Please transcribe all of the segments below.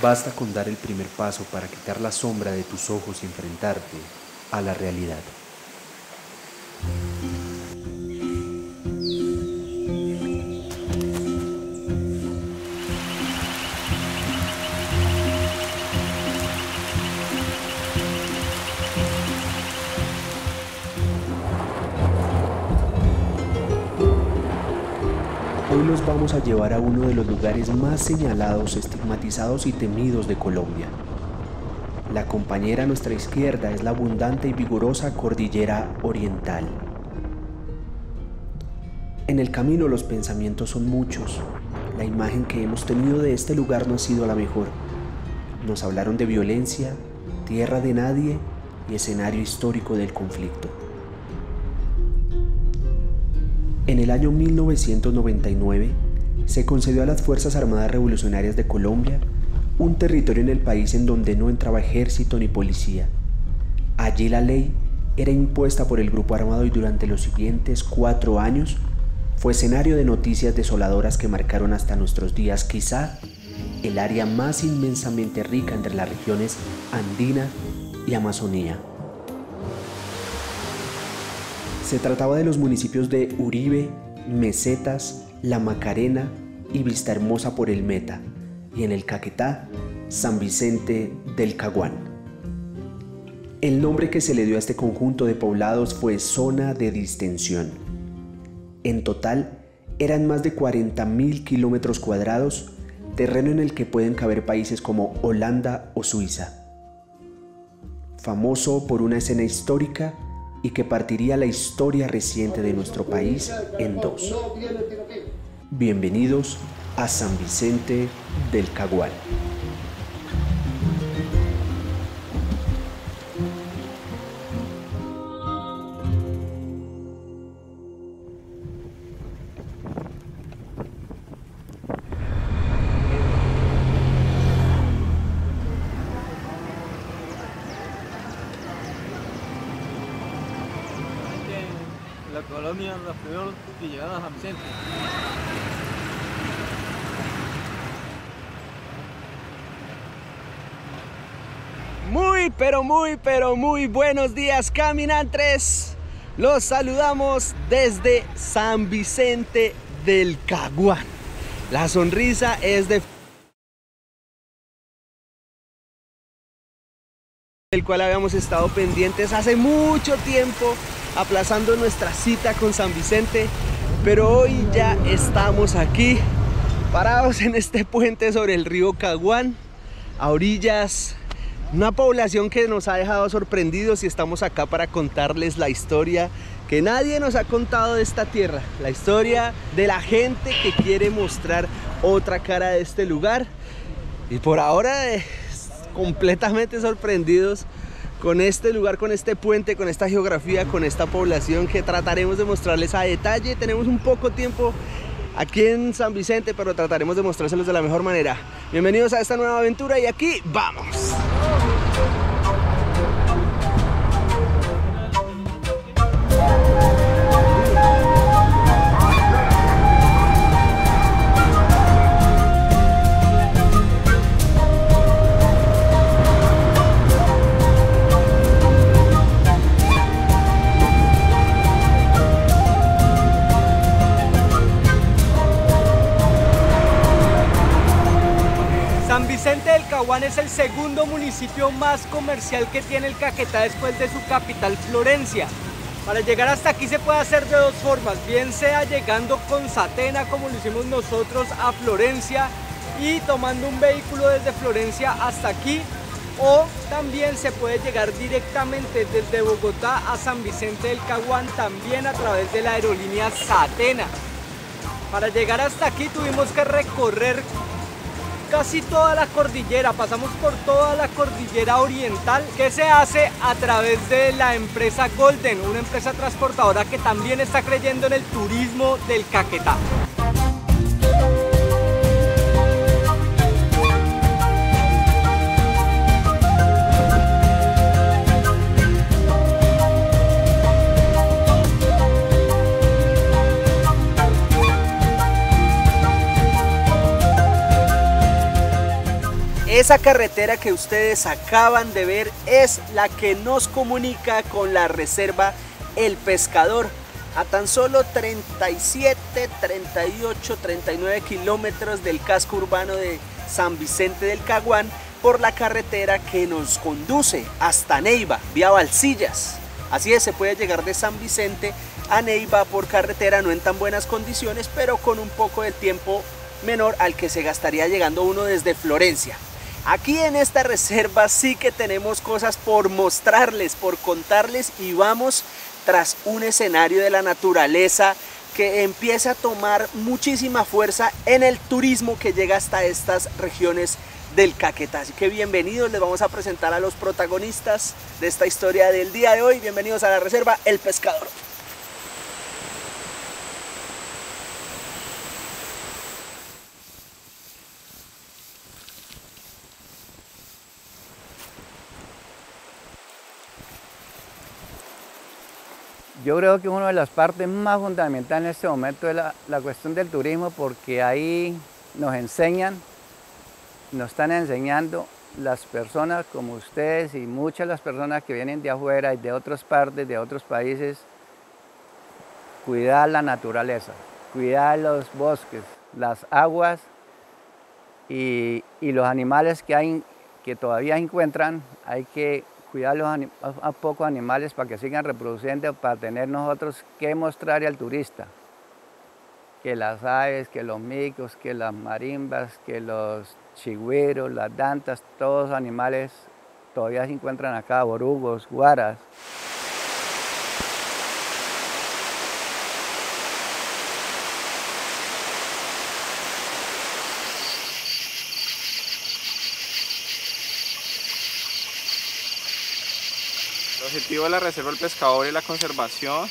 Basta con dar el primer paso para quitar la sombra de tus ojos y enfrentarte a la realidad. A llevar a uno de los lugares más señalados, estigmatizados y temidos de Colombia. La compañera a nuestra izquierda es la abundante y vigorosa cordillera oriental. En el camino los pensamientos son muchos. La imagen que hemos tenido de este lugar no ha sido la mejor. Nos hablaron de violencia, tierra de nadie y escenario histórico del conflicto. En el año 1999 se concedió a las Fuerzas Armadas Revolucionarias de Colombia un territorio en el país en donde no entraba ejército ni policía. Allí la ley era impuesta por el grupo armado y durante los siguientes cuatro años fue escenario de noticias desoladoras que marcaron hasta nuestros días quizá el área más inmensamente rica entre las regiones andina y Amazonía. Se trataba de los municipios de Uribe, Mesetas, La Macarena y Vista Hermosa por el Meta, y en el Caquetá, San Vicente del Caguán. El nombre que se le dio a este conjunto de poblados fue Zona de Distensión. En total, eran más de 40.000 kilómetros cuadrados, terreno en el que pueden caber países como Holanda o Suiza. Famoso por una escena histórica y que partiría la historia reciente de nuestro país en dos. Bienvenidos a San Vicente del Caguán. La colonia Rafleor y llegada a San Vicente. Muy, pero muy, pero muy buenos días, caminantes. Los saludamos desde San Vicente del Caguán. La sonrisa es de el cual habíamos estado pendientes hace mucho tiempo, aplazando nuestra cita con San Vicente, pero hoy ya estamos aquí, parados en este puente sobre el río Caguán, a orillas, una población que nos ha dejado sorprendidos y estamos acá para contarles la historia que nadie nos ha contado de esta tierra, la historia de la gente que quiere mostrar otra cara de este lugar. Y por ahora eh, completamente sorprendidos con este lugar, con este puente, con esta geografía, con esta población que trataremos de mostrarles a detalle. Tenemos un poco tiempo aquí en San Vicente, pero trataremos de mostrárselos de la mejor manera. Bienvenidos a esta nueva aventura y aquí vamos. Segundo municipio más comercial que tiene el Caquetá después de su capital Florencia. Para llegar hasta aquí se puede hacer de dos formas, bien sea llegando con Satena como lo hicimos nosotros a Florencia y tomando un vehículo desde Florencia hasta aquí o también se puede llegar directamente desde Bogotá a San Vicente del Caguán también a través de la aerolínea Satena. Para llegar hasta aquí tuvimos que recorrer casi toda la cordillera, pasamos por toda la cordillera oriental que se hace a través de la empresa Golden, una empresa transportadora que también está creyendo en el turismo del Caquetá. Esa carretera que ustedes acaban de ver es la que nos comunica con la reserva El Pescador a tan solo 37, 38, 39 kilómetros del casco urbano de San Vicente del Caguán por la carretera que nos conduce hasta Neiva, vía Valsillas. Así es, se puede llegar de San Vicente a Neiva por carretera, no en tan buenas condiciones, pero con un poco de tiempo menor al que se gastaría llegando uno desde Florencia. Aquí en esta reserva sí que tenemos cosas por mostrarles, por contarles y vamos tras un escenario de la naturaleza que empieza a tomar muchísima fuerza en el turismo que llega hasta estas regiones del Caquetá. Así que bienvenidos, les vamos a presentar a los protagonistas de esta historia del día de hoy. Bienvenidos a la reserva El Pescador. Yo creo que una de las partes más fundamentales en este momento es la, cuestión del turismo porque ahí nos enseñan, nos están enseñando las personas como ustedes y muchas de las personas que vienen de afuera y de otras partes, de otros países, cuidar la naturaleza, cuidar los bosques, las aguas y, y los animales que, hay, que todavía encuentran, hay que cuidar los a pocos animales para que sigan reproduciendo, para tener nosotros que mostrarle al turista. Que las aves, que los micos, que las marimbas, que los chigüeros, las dantas, todos los animales todavía se encuentran acá, borugos, guaras. Objetivo de la Reserva del Pescador es la conservación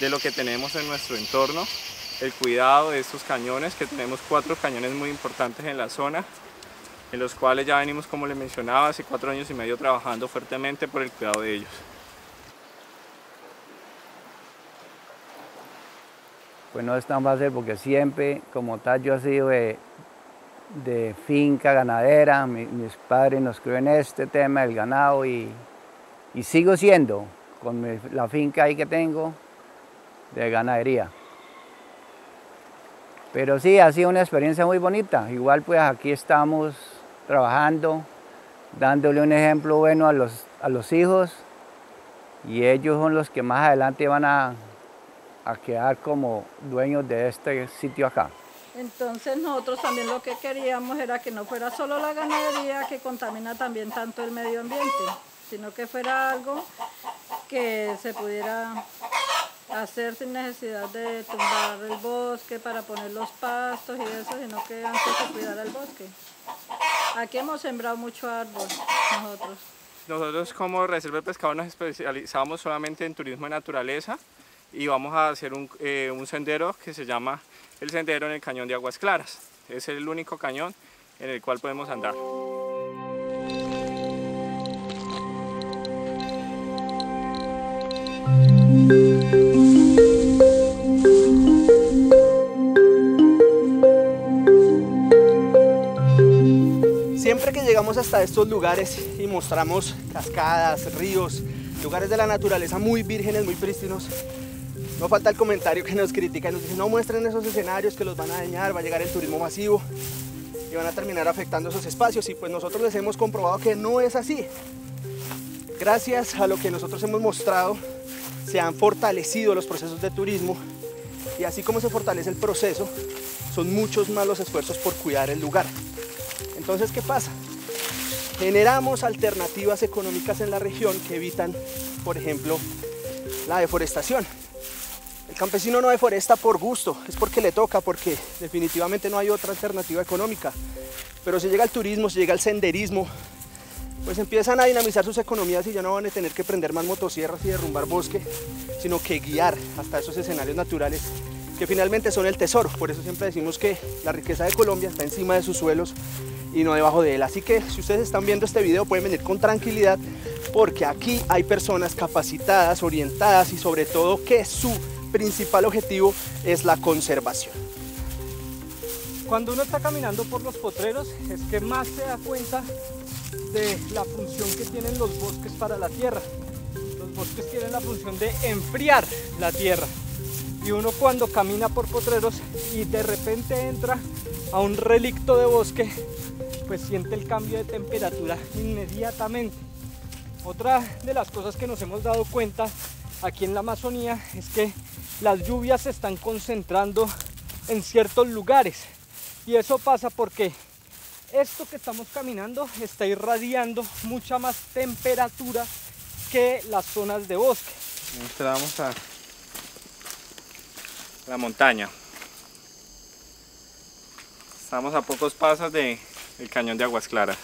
de lo que tenemos en nuestro entorno, el cuidado de estos cañones, que tenemos cuatro cañones muy importantes en la zona, en los cuales ya venimos, como les mencionaba, hace cuatro años y medio trabajando fuertemente por el cuidado de ellos. Pues no es tan fácil porque siempre, como tal, yo he sido de, finca ganadera, Mi, mis padres nos crió en este tema del ganado y y sigo siendo con la finca ahí que tengo de ganadería. Pero sí, ha sido una experiencia muy bonita. Igual pues aquí estamos trabajando, dándole un ejemplo bueno a los, a los hijos y ellos son los que más adelante van a, a quedar como dueños de este sitio acá. Entonces nosotros también lo que queríamos era que no fuera solo la ganadería que contamina también tanto el medio ambiente, sino que fuera algo que se pudiera hacer sin necesidad de tumbar el bosque para poner los pastos y eso, sino que antes se cuidara el bosque. Aquí hemos sembrado mucho árbol nosotros. Nosotros como Reserva de Pescado nos especializamos solamente en turismo de naturaleza y vamos a hacer un, eh, un sendero que se llama el sendero en el cañón de Aguas Claras. Es el único cañón en el cual podemos andar. Siempre que llegamos hasta estos lugares y mostramos cascadas, ríos, lugares de la naturaleza muy vírgenes, muy prístinos, no falta el comentario que nos critica y nos dice no muestren esos escenarios que los van a dañar, va a llegar el turismo masivo y van a terminar afectando esos espacios y pues nosotros les hemos comprobado que no es así. Gracias a lo que nosotros hemos mostrado se han fortalecido los procesos de turismo y así como se fortalece el proceso, son muchos más los esfuerzos por cuidar el lugar. Entonces, ¿qué pasa? Generamos alternativas económicas en la región que evitan, por ejemplo, la deforestación. El campesino no deforesta por gusto, es porque le toca, porque definitivamente no hay otra alternativa económica. Pero si llega el turismo, si llega el senderismo, pues empiezan a dinamizar sus economías y ya no van a tener que prender más motosierras y derrumbar bosque, sino que guiar hasta esos escenarios naturales que finalmente son el tesoro. Por eso siempre decimos que la riqueza de Colombia está encima de sus suelos y no debajo de él. Así que si ustedes están viendo este video pueden venir con tranquilidad porque aquí hay personas capacitadas, orientadas y sobre todo que su principal objetivo es la conservación. Cuando uno está caminando por los potreros es que más se da cuenta de la función que tienen los bosques para la tierra. Los bosques tienen la función de enfriar la tierra. Y uno cuando camina por potreros y de repente entra a un relicto de bosque, pues siente el cambio de temperatura inmediatamente. Otra de las cosas que nos hemos dado cuenta aquí en la Amazonía es que las lluvias se están concentrando en ciertos lugares. Y eso pasa porque esto que estamos caminando está irradiando mucha más temperatura que las zonas de bosque. Entramos a la montaña. Estamos a pocos pasos del cañón de Aguas Claras.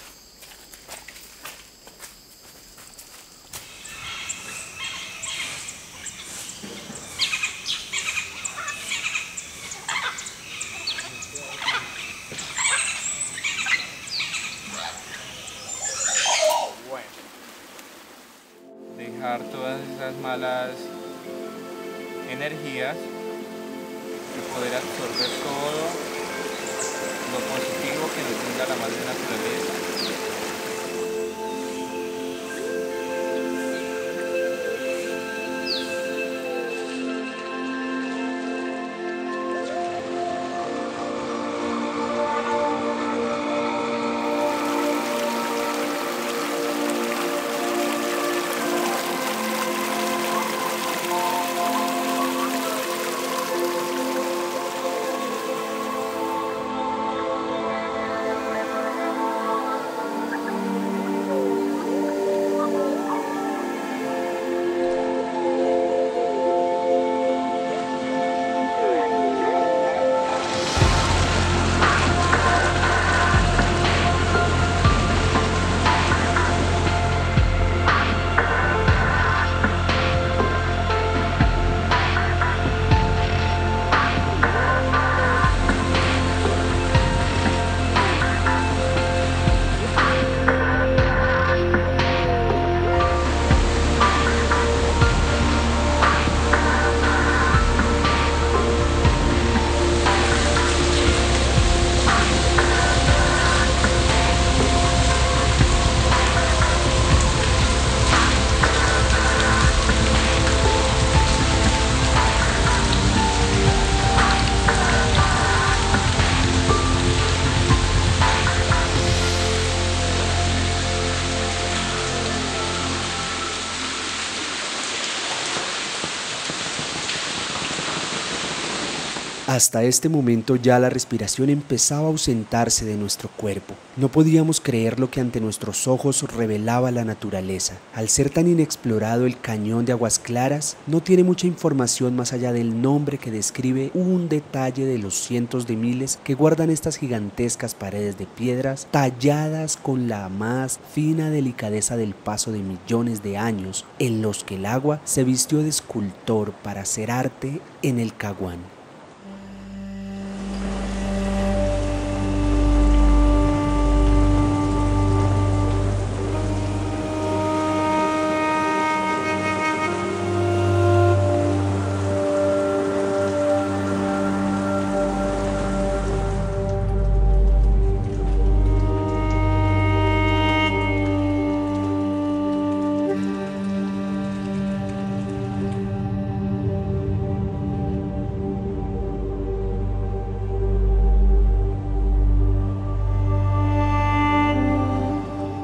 Hasta este momento ya la respiración empezaba a ausentarse de nuestro cuerpo. No podíamos creer lo que ante nuestros ojos revelaba la naturaleza. Al ser tan inexplorado el cañón de Aguas Claras, no tiene mucha información más allá del nombre que describe un detalle de los cientos de miles que guardan estas gigantescas paredes de piedras talladas con la más fina delicadeza del paso de millones de años en los que el agua se vistió de escultor para hacer arte en el Caguán.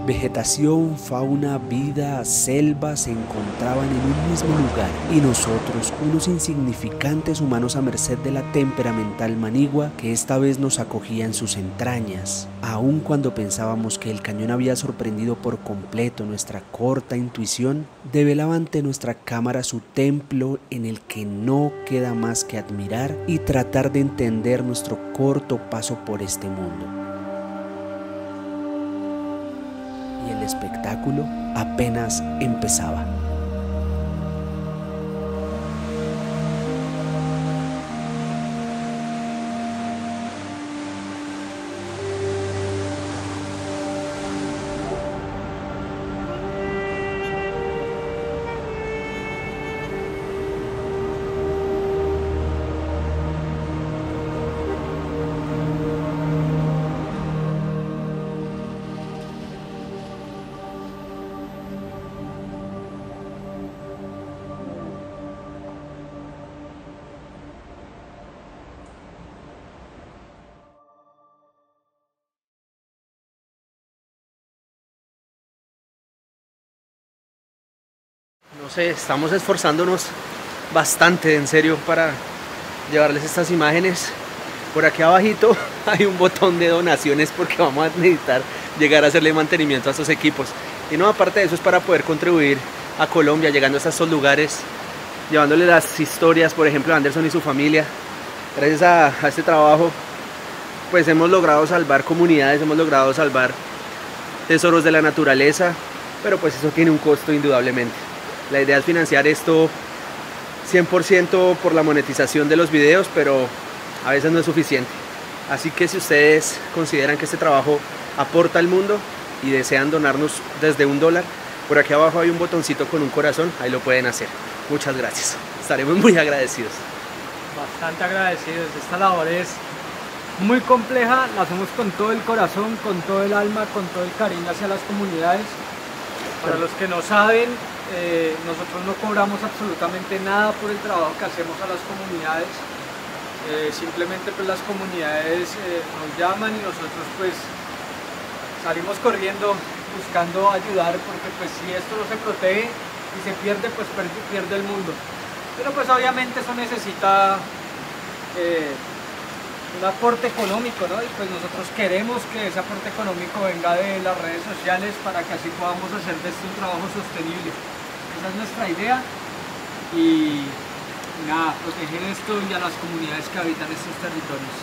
Vegetación, fauna, vida, selva se encontraban en un mismo lugar y nosotros, unos insignificantes humanos a merced de la temperamental manigua que esta vez nos acogía en sus entrañas, aun cuando pensábamos que el cañón había sorprendido por completo nuestra corta intuición, develaba ante nuestra cámara su templo en el que no queda más que admirar y tratar de entender nuestro corto paso por este mundo. Y el espectáculo apenas empezaba. Estamos esforzándonos bastante, en serio, para llevarles estas imágenes. Por aquí abajito hay un botón de donaciones porque vamos a necesitar llegar a hacerle mantenimiento a estos equipos. Y no, aparte de eso es para poder contribuir a Colombia, llegando a estos lugares, llevándole las historias, por ejemplo, a Anderson y su familia. Gracias a, a este trabajo, pues hemos logrado salvar comunidades, hemos logrado salvar tesoros de la naturaleza, pero pues eso tiene un costo indudablemente. La idea es financiar esto 100% por la monetización de los videos, pero a veces no es suficiente. Así que si ustedes consideran que este trabajo aporta al mundo y desean donarnos desde un dólar, por aquí abajo hay un botoncito con un corazón, ahí lo pueden hacer. Muchas gracias. Estaremos muy agradecidos. Bastante agradecidos. Esta labor es muy compleja, la hacemos con todo el corazón, con todo el alma, con todo el cariño hacia las comunidades. Para los que no saben, eh, nosotros no cobramos absolutamente nada por el trabajo que hacemos a las comunidades. Eh, simplemente pues las comunidades eh, nos llaman y nosotros pues salimos corriendo buscando ayudar porque pues si esto no se protege y se pierde pues pierde el mundo. Pero pues obviamente eso necesita un aporte económico, ¿no? Y pues nosotros queremos que ese aporte económico venga de las redes sociales para que así podamos hacer de esto un trabajo sostenible. Esa es nuestra idea y nada, proteger esto y a las comunidades que habitan estos territorios.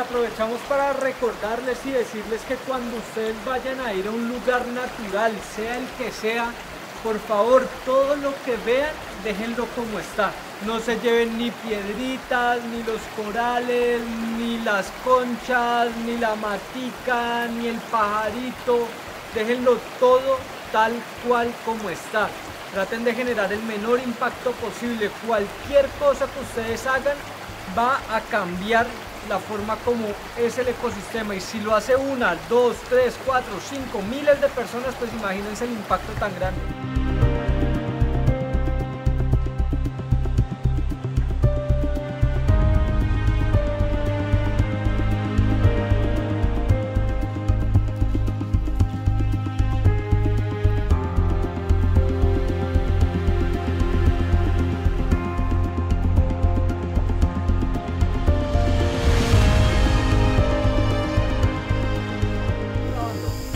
Aprovechamos para recordarles y decirles que cuando ustedes vayan a ir a un lugar natural, sea el que sea, por favor, todo lo que vean, déjenlo como está. No se lleven ni piedritas, ni los corales, ni las conchas, ni la matica, ni el pajarito. Déjenlo todo tal cual como está. Traten de generar el menor impacto posible. Cualquier cosa que ustedes hagan va a cambiar la forma como es el ecosistema y si lo hace una, dos, tres, cuatro, cinco, miles de personas, pues imagínense el impacto tan grande.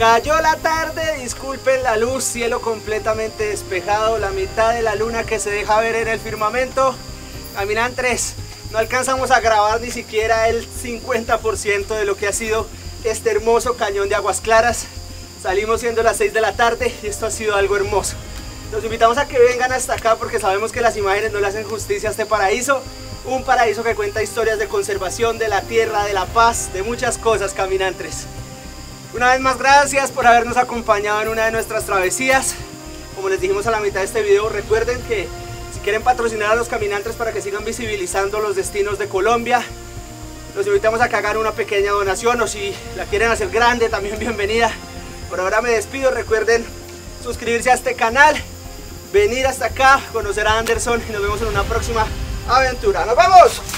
Cayó la tarde, disculpen la luz, cielo completamente despejado, la mitad de la luna que se deja ver en el firmamento. Caminan tres, no alcanzamos a grabar ni siquiera el 50% de lo que ha sido este hermoso cañón de aguas claras. Salimos siendo las 6 de la tarde y esto ha sido algo hermoso. Los invitamos a que vengan hasta acá porque sabemos que las imágenes no le hacen justicia a este paraíso. Un paraíso que cuenta historias de conservación, de la tierra, de la paz, de muchas cosas, caminantes. Una vez más gracias por habernos acompañado en una de nuestras travesías. Como les dijimos a la mitad de este video, recuerden que si quieren patrocinar a los caminantes para que sigan visibilizando los destinos de Colombia, los invitamos a que hagan una pequeña donación o si la quieren hacer grande, también bienvenida. Por ahora me despido, recuerden suscribirse a este canal, venir hasta acá, conocer a Anderson y nos vemos en una próxima aventura. ¡Nos vemos!